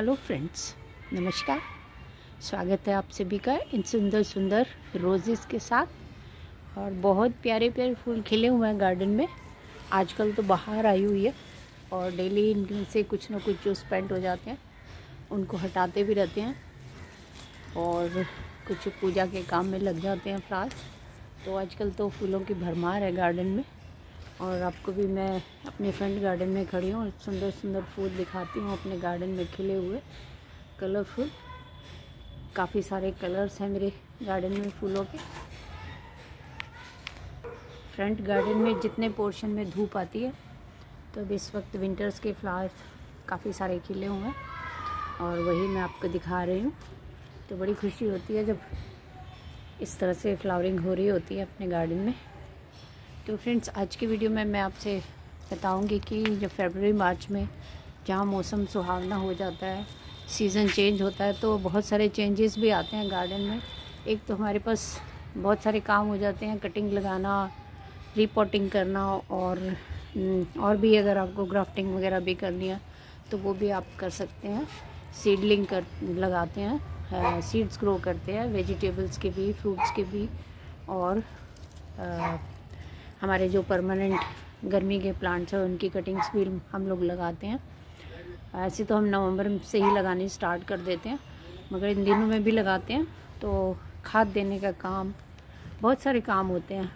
Hello friends, नमस्कार। स्वागत है आप सभी का इन सुंदर सुंदर रोजेस के साथ। और बहुत प्यारे प्यारे फूल खिले हुए हैं गार्डन में। आजकल तो बाहर आई हुई है और डेली इनमें से कुछ ना कुछ जो स्पेंड हो जाते हैं, उनको हटाते भी रहते हैं। और कुछ पूजा के काम में लग जाते हैं फ्लावर्स। तो आजकल तो फूलों की भरमार है गार्डन में। और आपको भी मैं अपने फ्रंट गार्डन में खड़ी हूँ सुंदर सुंदर फूल दिखाती हूँ अपने गार्डन में खिले हुए। कलरफुल। काफ़ी सारे कलर्स हैं मेरे गार्डन में फूलों के। फ्रंट गार्डन में जितने पोर्शन में धूप आती है तो अब इस वक्त विंटर्स के फ्लावर्स काफ़ी सारे खिले हुए हैं और वही मैं आपको दिखा रही हूँ। तो बड़ी खुशी होती है जब इस तरह से फ्लावरिंग हो रही होती है अपने गार्डन में। तो फ्रेंड्स आज की वीडियो में मैं आपसे बताऊँगी कि जब फरवरी मार्च में जहाँ मौसम सुहावना हो जाता है सीज़न चेंज होता है तो बहुत सारे चेंजेस भी आते हैं गार्डन में। एक तो हमारे पास बहुत सारे काम हो जाते हैं कटिंग लगाना रिपोर्टिंग करना और हम्म, और भी अगर आपको ग्राफ्टिंग वगैरह भी करनी है तो वो भी आप कर सकते हैं। सीडलिंग कर लगाते हैं सीड्स ग्रो करते हैं वेजिटेबल्स के भी फ्रूट्स के भी और आ, हमारे जो परमानेंट गर्मी के प्लांट्स हैं, उनकी कटिंग्स भी हम लोग लगाते हैं। ऐसे तो हम नवंबर से ही लगाने स्टार्ट कर देते हैं, मगर इन दिनों में भी लगाते हैं। तो खाद देने का काम, बहुत सारे काम होते हैं।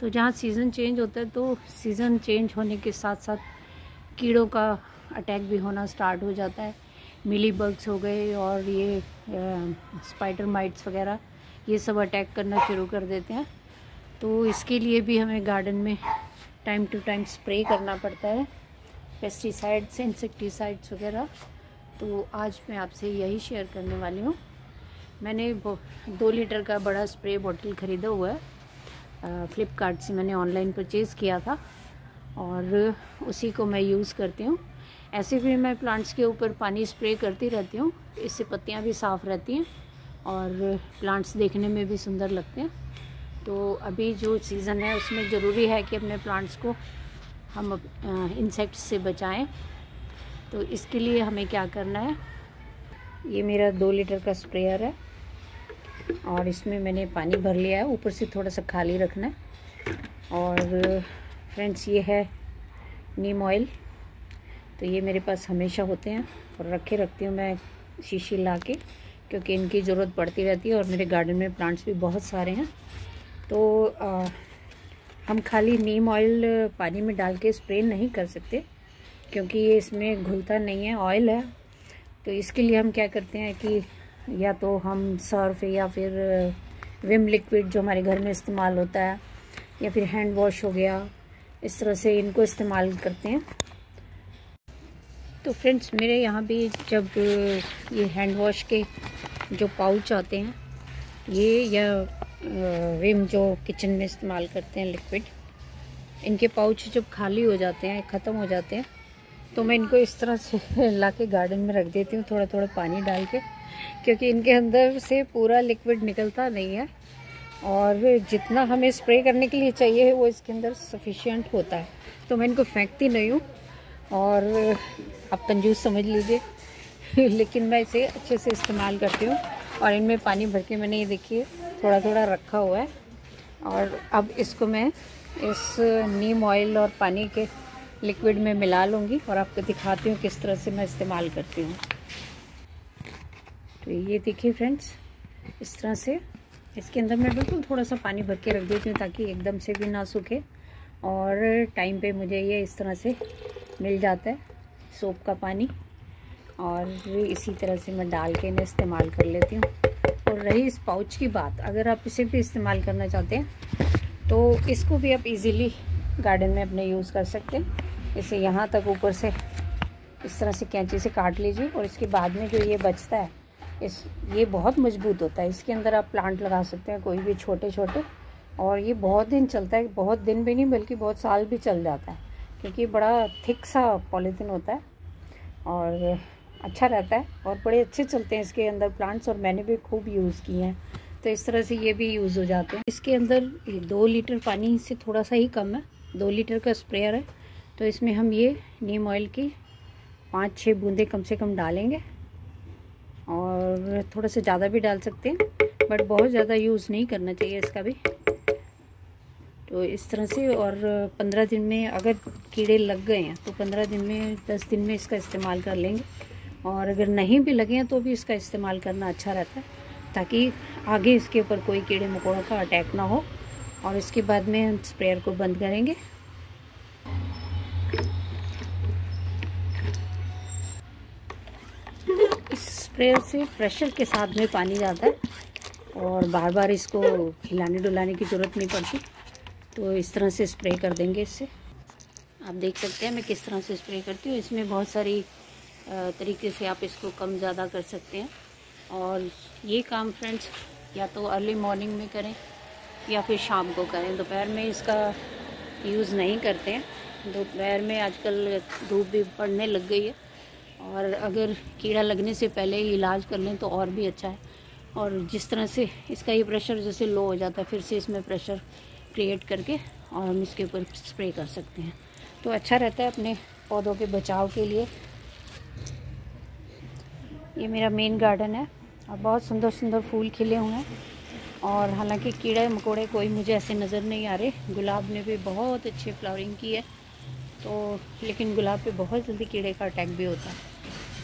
तो जहाँ सीज़न चेंज होता है तो सीज़न चेंज होने के साथ साथ कीड़ों का अटैक भी होना स्टार्ट हो जाता है। मिली बग्स हो गए और ये स्पाइडर माइट्स वगैरह, ये सब अटैक करना शुरू कर देते हैं। तो इसके लिए भी हमें गार्डन में टाइम टू टाइम स्प्रे करना पड़ता है। पेस्टिसाइड्स इंसेक्टिसाइड्स वगैरह। तो आज मैं आपसे यही शेयर करने वाली हूँ। मैंने दो लीटर का बड़ा स्प्रे बॉटल ख़रीदा हुआ है। फ़्लिपकार्ट से मैंने ऑनलाइन परचेज़ किया था और उसी को मैं यूज़ करती हूँ। ऐसे भी मैं प्लांट्स के ऊपर पानी स्प्रे करती रहती हूँ। इससे पत्तियाँ भी साफ़ रहती हैं और प्लांट्स देखने में भी सुंदर लगते हैं। तो अभी जो सीज़न है, उसमें ज़रूरी है कि अपने प्लांट्स को हम इंसेक्ट्स से बचाएँ। तो इसके लिए हमें क्या करना है? ये मेरा दो लीटर का स्प्रेयर है और इसमें मैंने पानी भर लिया है। ऊपर से थोड़ा सा खाली रखना है। और फ्रेंड्स ये है नीम ऑयल तो ये मेरे पास हमेशा होते हैं और रखे रखती हूँ मैं शीशी ला के क्योंकि इनकी ज़रूरत पड़ती रहती है और मेरे गार्डन में प्लांट्स भी बहुत सारे हैं। तो आ, हम खाली नीम ऑयल पानी में डाल के स्प्रे नहीं कर सकते क्योंकि ये इसमें घुलता नहीं है ऑयल है। तो इसके लिए हम क्या करते हैं कि या तो हम सर्फ या फिर विम लिक्विड जो हमारे घर में इस्तेमाल होता है या फिर हैंड वॉश हो गया इस तरह से इनको इस्तेमाल करते हैं। तो फ्रेंड्स मेरे यहाँ भी जब ये हैंड वॉश के जो पाउच आते हैं ये या विम जो किचन में इस्तेमाल करते हैं लिक्विड, इनके पाउच जब खाली हो जाते हैं, ख़त्म हो जाते हैं तो मैं इनको इस तरह से ला के गार्डन में रख देती हूँ थोड़ा थोड़ा पानी डाल के, क्योंकि इनके अंदर से पूरा लिक्विड निकलता नहीं है और जितना हमें स्प्रे करने के लिए चाहिए, वो इसके अंदर सफिशिएंट होता है। तो मैं इनको फेंकती नहीं हूँ और आप कंजूस समझ लीजिए, लेकिन मैं इसे अच्छे से इस्तेमाल करती हूँ और इनमें पानी भर के मैंने ये देखिए थोड़ा थोड़ा रखा हुआ है। और अब इसको मैं इस नीम ऑयल और पानी के लिक्विड में मिला लूँगी और आपको दिखाती हूँ किस तरह से मैं इस्तेमाल करती हूँ। तो ये देखिए फ्रेंड्स, इस तरह से। इसके अंदर मैं बिल्कुल थोड़ा सा पानी भर के रख देती हूँ ताकि एकदम से भी ना सूखे। और टाइम पे मुझे ये इस तरह से मिल जाता है, सोप का पानी। और इसी तरह से मैं डाल के इन्हें इस्तेमाल कर लेती हूँ। और रही इस पाउच की बात, अगर आप इसे भी इस्तेमाल करना चाहते हैं तो इसको भी आप इजीली गार्डन में अपने यूज़ कर सकते हैं। इसे यहाँ तक ऊपर से इस तरह से कैंची से काट लीजिए और इसके बाद में जो ये बचता है, इस, ये बहुत मज़बूत होता है। इसके अंदर आप प्लांट लगा सकते हैं, कोई भी छोटे छोटे और ये बहुत दिन चलता है, बहुत दिन भी नहीं, बल्कि बहुत साल भी चल जाता है, क्योंकि बड़ा थिक सा पॉलीथीन होता है। और अच्छा रहता है और बड़े अच्छे चलते हैं इसके अंदर प्लांट्स और मैंने भी खूब यूज़ किए हैं। तो इस तरह से ये भी यूज़ हो जाते हैं। इसके अंदर दो लीटर पानी से थोड़ा सा ही कम है। दो लीटर का स्प्रेयर है। तो इसमें हम ये नीम ऑयल की पाँच छः बूंदे कम से कम डालेंगे और थोड़ा सा ज़्यादा भी डाल सकते हैं बट बहुत ज़्यादा यूज़ नहीं करना चाहिए इसका भी। तो इस तरह से और पंद्रह दिन में अगर कीड़े लग गए हैं तो पंद्रह दिन में, दस दिन में इसका इस्तेमाल कर लेंगे। और अगर नहीं भी लगे हैं तो भी इसका इस्तेमाल करना अच्छा रहता है, ताकि आगे इसके ऊपर कोई कीड़े मकोड़ों का अटैक ना हो। और इसके बाद में हम स्प्रेयर को बंद करेंगे। इस स्प्रेयर से प्रेशर के साथ में पानी जाता है, और बार बार इसको हिलाने डुलाने की ज़रूरत नहीं पड़ती। तो इस तरह से स्प्रे कर देंगे इससे। आप देख सकते हैं मैं किस तरह से स्प्रे करती हूँ। इसमें बहुत सारी तरीके से आप इसको कम ज़्यादा कर सकते हैं। और ये काम फ्रेंड्स या तो अर्ली मॉर्निंग में करें, या फिर शाम को करें। दोपहर में इसका यूज़ नहीं करते हैं। दोपहर में आजकल धूप भी पड़ने लग गई है। और अगर कीड़ा लगने से पहले ही इलाज कर लें तो और भी अच्छा है। और जिस तरह से इसका ये प्रेशर जैसे लो हो जाता है, फिर से इसमें प्रेशर क्रिएट करके और हम इसके ऊपर स्प्रे कर सकते हैं। तो अच्छा रहता है अपने पौधों के बचाव के लिए। ये मेरा मेन गार्डन है। और बहुत सुंदर सुंदर फूल खिले हुए हैं। और हालाँकि कीड़े मकोड़े कोई मुझे ऐसे नज़र नहीं आ रहे। गुलाब ने भी बहुत अच्छी फ्लावरिंग की है। तो लेकिन गुलाब पे बहुत जल्दी कीड़े का अटैक भी होता है।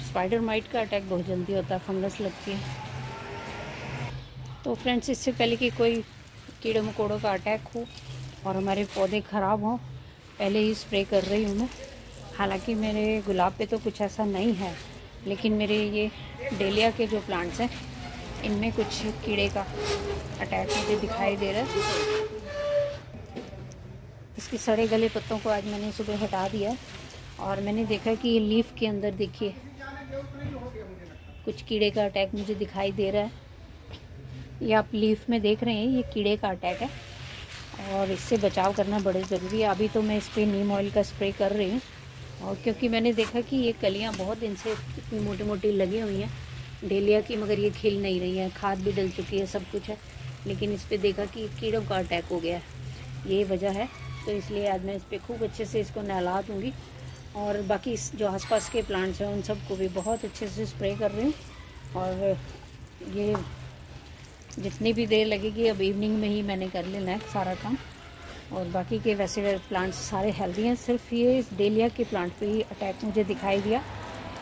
स्पाइडर माइट का अटैक बहुत जल्दी होता है फंगस लगती है। तो फ्रेंड्स इससे पहले कि कोई कीड़े मकोड़ों का अटैक हो और हमारे पौधे ख़राब हों, पहले ही स्प्रे कर रही हूँ मैं। हालाँकि मेरे गुलाब पे तो कुछ ऐसा नहीं है। लेकिन मेरे ये डेलिया के जो प्लांट्स हैं, इनमें कुछ कीड़े का अटैक मुझे दिखाई दे रहा है। इसके सड़े गले पत्तों को आज मैंने सुबह हटा दिया और मैंने देखा कि ये लीफ के अंदर देखिए, कुछ कीड़े का अटैक मुझे दिखाई दे रहा है। ये आप लीफ में देख रहे हैं, ये कीड़े का अटैक है और इससे बचाव करना बड़े ज़रूरी है। अभी तो मैं इस पर नीम ऑयल का स्प्रे कर रही हूँ। और क्योंकि मैंने देखा कि ये कलियाँ बहुत दिन से इतनी मोटी मोटी लगी हुई हैं। डेलिया की मगर ये खिल नहीं रही है, खाद भी डल चुकी है, सब कुछ है। लेकिन इस पर देखा कि कीड़ों का अटैक हो गया है। ये वजह है तो इसलिए आज मैं इस पर खूब अच्छे से इसको नहला दूँगी। और बाकी जो आसपास के प्लांट्स हैं, उन सबको भी बहुत अच्छे से स्प्रे कर रही हूँ। और ये जितनी भी देर लगेगी, अब इवनिंग में ही मैंने कर लेना है सारा काम। और बाकी के वैसे वैसे प्लांट्स सारे हेल्दी हैं। सिर्फ़ ये डेलिया के प्लांट पे ही अटैक मुझे दिखाई दिया।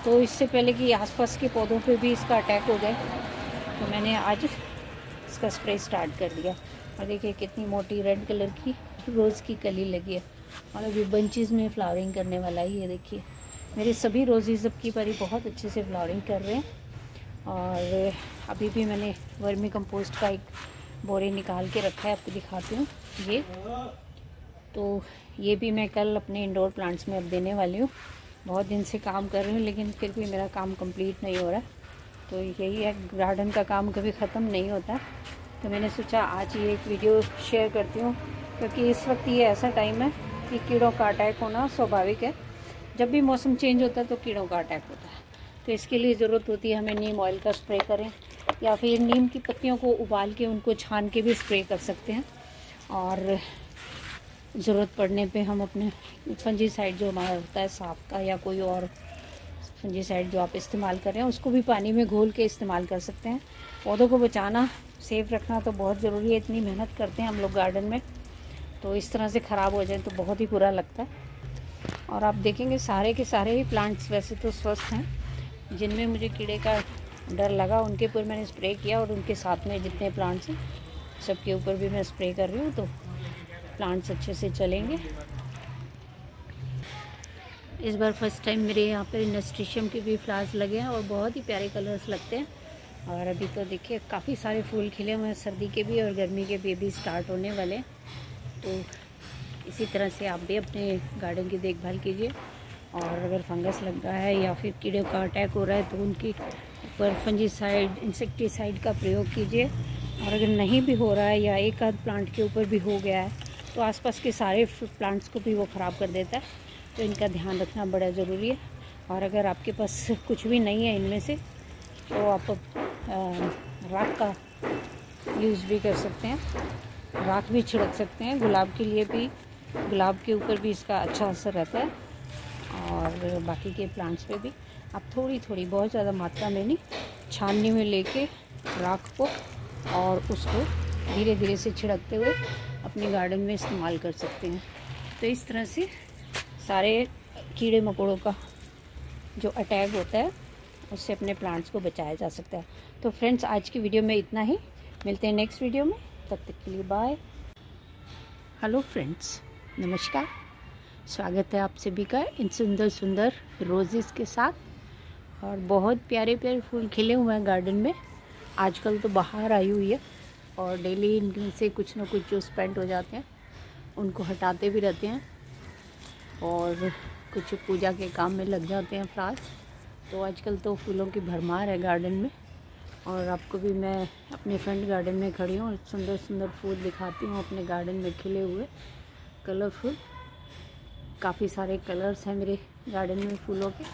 तो इससे पहले कि आसपास के पौधों पे भी इसका अटैक हो जाए तो मैंने आज इसका स्प्रे स्टार्ट कर दिया। और देखिए कितनी मोटी रेड कलर की रोज़ की कली लगी है। और अभी बंचेज़ में फ्लावरिंग करने वाला ही है, देखिए। मेरे सभी रोज़ीज़ अब की बारी बहुत अच्छे से फ्लावरिंग कर रहे हैं। और अभी भी मैंने वर्मी कंपोस्ट का एक बोरे निकाल के रखा है, आपको दिखाती हूँ। ये। तो ये भी मैं कल अपने इंडोर प्लांट्स में अब देने वाली हूँ। बहुत दिन से काम कर रही हूँ, लेकिन फिर भी मेरा काम कंप्लीट नहीं हो रहा। तो यही है गार्डन का काम कभी ख़त्म नहीं होता। तो मैंने सोचा, आज ये एक वीडियो शेयर करती हूँ, क्योंकि इस वक्त ये ऐसा टाइम है कि कीड़ों का अटैक होना स्वाभाविक है। जब भी मौसम चेंज होता है तो कीड़ों का अटैक होता है। तो इसके लिए ज़रूरत होती है हमें नीम ऑयल का स्प्रे करें। या फिर नीम की पत्तियों को उबाल के उनको छान के भी स्प्रे कर सकते हैं। और ज़रूरत पड़ने पे हम अपने फंजी साइड जो हमारा होता है, सांप का या कोई और फंजी साइड जो आप इस्तेमाल कर रहे हैं, उसको भी पानी में घोल के इस्तेमाल कर सकते हैं। पौधों को बचाना सेफ़ रखना तो बहुत ज़रूरी है, इतनी मेहनत करते हैं हम लोग गार्डन में। तो इस तरह से ख़राब हो जाए तो बहुत ही बुरा लगता है। और आप देखेंगे सारे के सारे ही प्लांट्स वैसे तो स्वस्थ हैं, जिनमें मुझे कीड़े का डर लगा, उनके ऊपर मैंने स्प्रे किया और उनके साथ में जितने प्लांट्स हैं, सबके ऊपर भी मैं स्प्रे कर रही हूँ तो प्लांट्स अच्छे से चलेंगे। इस बार फ़र्स्ट टाइम मेरे यहाँ पर नस्ट्रिशियम के भी फ्लावर्स लगे हैं और बहुत ही प्यारे कलर्स लगते हैं। और अभी तो देखिए, काफ़ी सारे फूल खिले हुए हैं, सर्दी के भी और गर्मी के भी अभी स्टार्ट होने वाले हैं। तो इसी तरह से आप भी अपने गार्डन की देखभाल कीजिए। और अगर फंगस लग रहा है या फिर कीड़े का अटैक हो रहा है तो उनकी ऊपर फंजीसाइड इंसेक्टिसाइड का प्रयोग कीजिए। और अगर नहीं भी हो रहा है या एक आध प्लांट के ऊपर भी हो गया है तो आसपास के सारे प्लांट्स को भी वो ख़राब कर देता है। तो इनका ध्यान रखना बड़ा ज़रूरी है। और अगर आपके पास कुछ भी नहीं है इनमें से तो आप राख का यूज़ भी कर सकते हैं। राख भी छिड़क सकते हैं। गुलाब के लिए भी, गुलाब के ऊपर भी इसका अच्छा असर रहता है। और बाकी के प्लांट्स पे भी। आप थोड़ी थोड़ी, बहुत ज़्यादा मात्रा में नहीं छाननी में लेके राख को और उसको धीरे धीरे से छिड़कते हुए अपने गार्डन में इस्तेमाल कर सकते हैं। तो इस तरह से सारे कीड़े मकोड़ों का जो अटैक होता है, उससे अपने प्लांट्स को बचाया जा सकता है। तो फ्रेंड्स आज की वीडियो में इतना ही। मिलते हैं नेक्स्ट वीडियो में। तब तक के लिए बाय हेलो फ्रेंड्स नमस्कार। स्वागत है आप सभी का इन सुंदर सुंदर रोजेस के साथ। और बहुत प्यारे प्यारे फूल खिले हुए हैं गार्डन में। आजकल तो बाहर आई हुई है और डेली इनमें से कुछ ना कुछ जो स्पेंड हो जाते हैं, उनको हटाते भी रहते हैं और कुछ पूजा के काम में लग जाते हैं फ्लावर्स। तो आजकल तो फूलों की भरमार है गार्डन में और आपको भी मैं अपने फ्रंट गार्डन में खड़ी हूँ, सुंदर सुंदर फूल दिखाती हूँ अपने गार्डन में खिले हुए कलरफुल काफ़ी सारे कलर्स हैं मेरे गार्डन में फूलों के।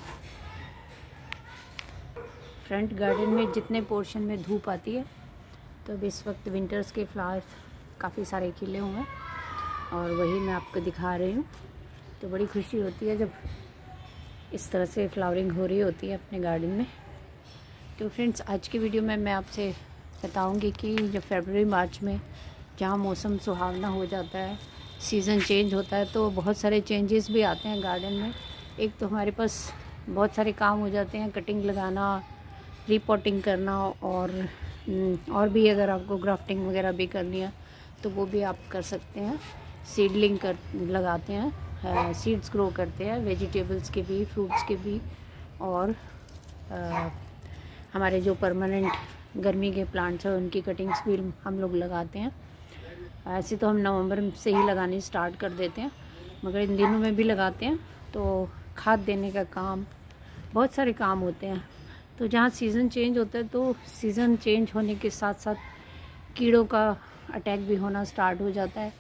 फ्रंट गार्डन में जितने पोर्शन में धूप आती है तो अब इस वक्त विंटर्स के फ्लावर्स काफ़ी सारे खिले हुए हैं और वही मैं आपको दिखा रही हूँ। तो बड़ी खुशी होती है जब इस तरह से फ्लावरिंग हो रही होती है अपने गार्डन में। तो फ्रेंड्स, आज की वीडियो में मैं आपसे बताऊँगी कि जब फरवरी मार्च में जहाँ मौसम सुहावना हो जाता है सीज़न चेंज होता है तो बहुत सारे चेंजेस भी आते हैं गार्डन में। एक तो हमारे पास बहुत सारे काम हो जाते हैं कटिंग लगाना रिपोर्टिंग करना और हम्म, और भी अगर आपको ग्राफ्टिंग वगैरह भी करनी है तो वो भी आप कर सकते हैं। सीडलिंग कर लगाते हैं सीड्स ग्रो करते हैं वेजिटेबल्स के भी फ्रूट्स के भी और आ, हमारे जो परमानेंट गर्मी के प्लांट्स हैं उनकी कटिंग्स भी हम लोग लगाते हैं। ऐसे तो हम नवंबर से ही लगाने स्टार्ट कर देते हैं मगर इन दिनों में भी लगाते हैं तो खाद देने का काम बहुत सारे काम होते हैं। तो जहाँ सीज़न चेंज होता है तो सीज़न चेंज होने के साथ साथ कीड़ों का अटैक भी होना स्टार्ट हो जाता है।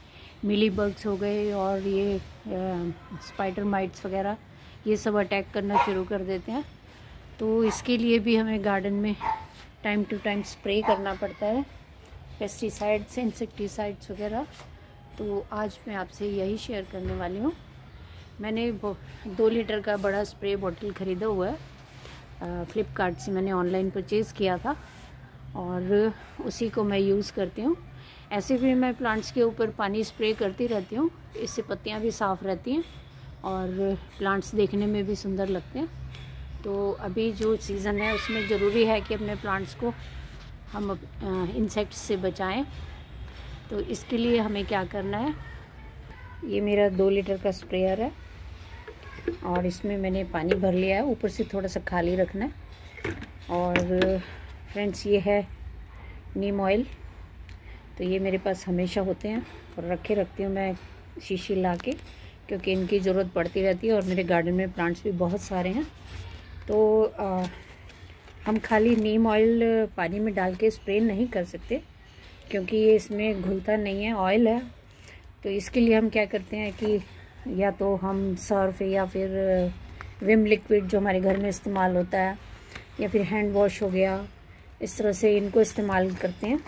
मिली बग्स हो गए और ये स्पाइडर माइट्स वगैरह, ये सब अटैक करना शुरू कर देते हैं। तो इसके लिए भी हमें गार्डन में टाइम टू टाइम स्प्रे करना पड़ता है। पेस्टिसाइड्स इंसेक्टिसाइड्स वगैरह। तो आज मैं आपसे यही शेयर करने वाली हूँ। मैंने दो लीटर का बड़ा स्प्रे बॉटल ख़रीदा हुआ है। फ़्लिपकार्ट से मैंने ऑनलाइन परचेज़ किया था और उसी को मैं यूज़ करती हूँ। ऐसे भी मैं प्लांट्स के ऊपर पानी स्प्रे करती रहती हूँ, इससे पत्तियाँ भी साफ़ रहती हैं और प्लांट्स देखने में भी सुंदर लगते हैं। तो अभी जो सीज़न है, उसमें ज़रूरी है कि अपने प्लांट्स को हम इंसेक्ट्स से बचाएँ। तो इसके लिए हमें क्या करना है? ये मेरा दो लीटर का स्प्रेयर है। और इसमें मैंने पानी भर लिया है। ऊपर से थोड़ा सा खाली रखना है। और फ्रेंड्स ये है नीम ऑयल। तो ये मेरे पास हमेशा होते हैं और रखे रखती हूँ मैं शीशी ला के क्योंकि इनकी ज़रूरत पड़ती रहती है और मेरे गार्डन में प्लांट्स भी बहुत सारे हैं। तो आ, हम खाली नीम ऑयल पानी में डाल के स्प्रे नहीं कर सकते क्योंकि ये इसमें घुलता नहीं है ऑयल है। तो इसके लिए हम क्या करते हैं कि या तो हम सर्फ या फिर विम लिक्विड जो हमारे घर में इस्तेमाल होता है, या फिर हैंड वॉश हो गया, इस तरह से इनको इस्तेमाल करते हैं।